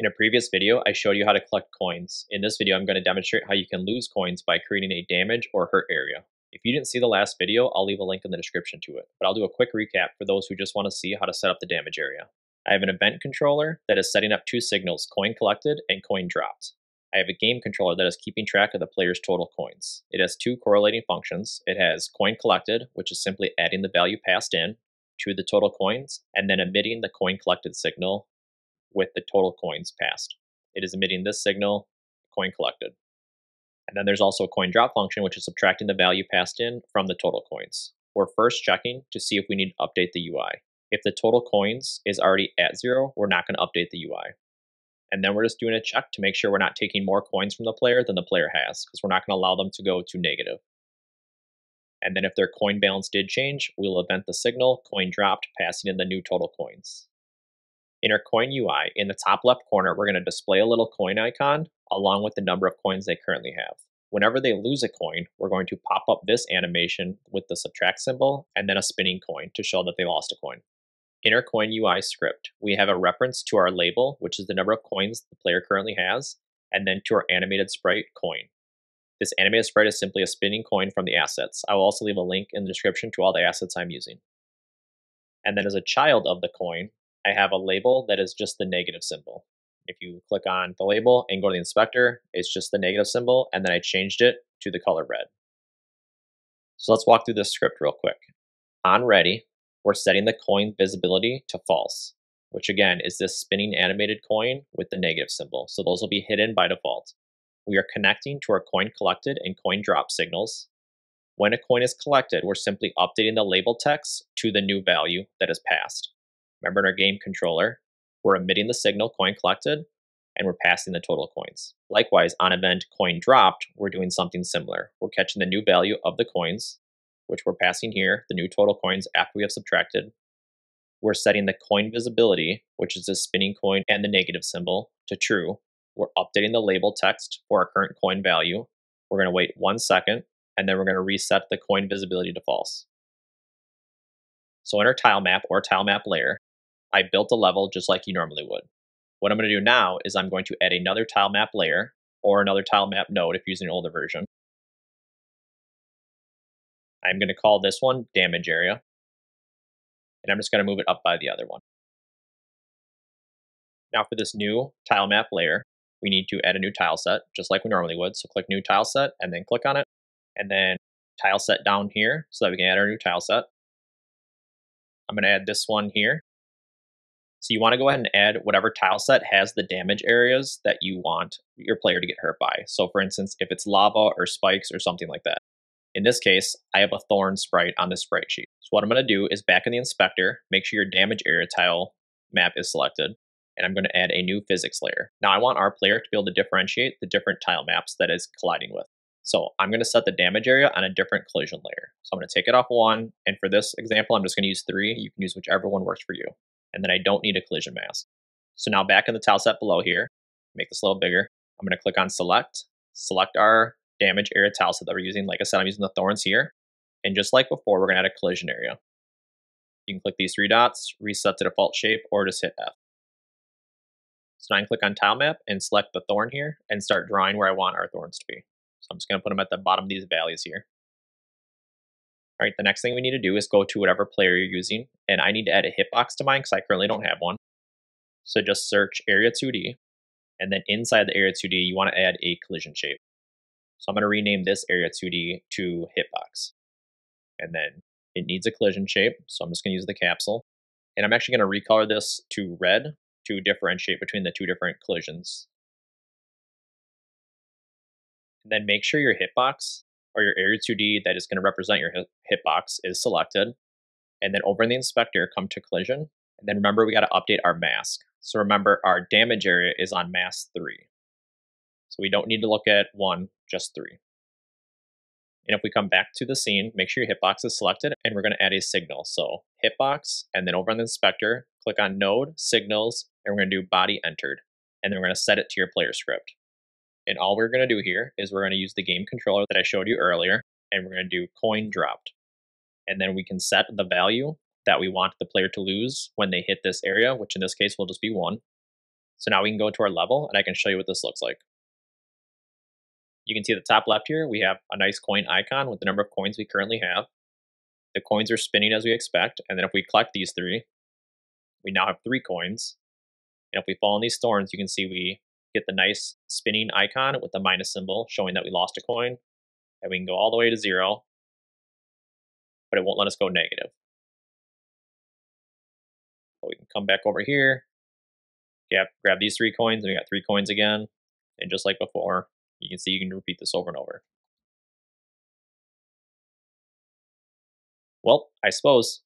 In a previous video, I showed you how to collect coins. In this video, I'm going to demonstrate how you can lose coins by creating a damage or hurt area. If you didn't see the last video, I'll leave a link in the description to it, but I'll do a quick recap for those who just want to see how to set up the damage area. I have an event controller that is setting up two signals, coin collected and coin dropped. I have a game controller that is keeping track of the player's total coins. It has two correlating functions. It has coin collected, which is simply adding the value passed in to the total coins, and then emitting the coin collected signal with the total coins passed. It is emitting this signal, coin collected. And then there's also a coin drop function, which is subtracting the value passed in from the total coins. We're first checking to see if we need to update the UI. If the total coins is already at zero, we're not going to update the UI. And then we're just doing a check to make sure we're not taking more coins from the player than the player has, because we're not going to allow them to go to negative. And then if their coin balance did change, we'll event the signal, coin dropped, passing in the new total coins. In our coin UI, in the top left corner, we're going to display a little coin icon along with the number of coins they currently have. Whenever they lose a coin, we're going to pop up this animation with the subtract symbol and then a spinning coin to show that they lost a coin. In our coin UI script, we have a reference to our label, which is the number of coins the player currently has, and then to our animated sprite coin. This animated sprite is simply a spinning coin from the assets. I will also leave a link in the description to all the assets I'm using. And then as a child of the coin, I have a label that is just the negative symbol. If you click on the label and go to the inspector, it's just the negative symbol, and then I changed it to the color red. So let's walk through this script real quick. On ready, we're setting the coin visibility to false, which again is this spinning animated coin with the negative symbol. So those will be hidden by default. We are connecting to our coin collected and coin drop signals. When a coin is collected, we're simply updating the label text to the new value that is passed. Remember in our game controller, we're emitting the signal coin collected and we're passing the total coins. Likewise, on event coin dropped, we're doing something similar. We're catching the new value of the coins, which we're passing here, the new total coins after we have subtracted. We're setting the coin visibility, which is the spinning coin and the negative symbol, to true. We're updating the label text for our current coin value. We're going to wait one second, and then we're going to reset the coin visibility to false. So in our tile map or tile map layer, I built a level just like you normally would. What I'm going to do now is I'm going to add another tile map layer or another tile map node if using an older version. I'm going to call this one damage area. And I'm just going to move it up by the other one. Now for this new tile map layer, we need to add a new tile set, just like we normally would. So click new tile set and then click on it. And then tile set down here so that we can add our new tile set. I'm going to add this one here. So you want to go ahead and add whatever tile set has the damage areas that you want your player to get hurt by. So for instance, if it's lava or spikes or something like that. In this case, I have a thorn sprite on this sprite sheet. So what I'm going to do is back in the inspector, make sure your damage area tile map is selected, and I'm going to add a new physics layer. Now I want our player to be able to differentiate the different tile maps that is colliding with. So I'm going to set the damage area on a different collision layer. So I'm going to take it off one, and for this example, I'm just going to use three. You can use whichever one works for you and then I don't need a collision mask. So now back in the tile set below here, make this a little bigger. I'm going to click on select, select our damage area tile set that we're using. Like I said, I'm using the thorns here. And just like before, we're going to add a collision area. You can click these three dots, reset to default shape, or just hit F. So now I can click on tile map and select the thorn here and start drawing where I want our thorns to be. So I'm just going to put them at the bottom of these valleys here. All right, the next thing we need to do is go to whatever player you're using, and I need to add a hitbox to mine because I currently don't have one. So just search Area 2D, and then inside the Area 2D, you want to add a collision shape. So I'm going to rename this Area 2D to Hitbox. And then it needs a collision shape, so I'm just going to use the capsule. And I'm actually going to recolor this to red to differentiate between the two different collisions. And then make sure your hitbox or your Area 2D that is going to represent your hitbox is selected. And then over in the inspector, come to collision. And then remember, we got to update our mask. So remember, our damage area is on mask 3. So we don't need to look at 1, just 3. And if we come back to the scene, make sure your hitbox is selected, and we're going to add a signal. So hitbox, and then over in the inspector, click on node, signals, and we're going to do body entered. And then we're going to set it to your player script. And all we're going to do here is we're going to use the game controller that I showed you earlier, and we're going to do coin dropped. And then we can set the value that we want the player to lose when they hit this area, which in this case will just be one. So now we can go to our level and I can show you what this looks like. You can see the top left here, we have a nice coin icon with the number of coins we currently have. The coins are spinning as we expect, and then if we collect these three, we now have three coins. And if we fall in these thorns, you can see we get the nice spinning icon with the minus symbol showing that we lost a coin. And we can go all the way to zero, but it won't let us go negative. So we can come back over here, grab, grab these three coins, and we got three coins again. And just like before, you can see you can repeat this over and over. Well, I suppose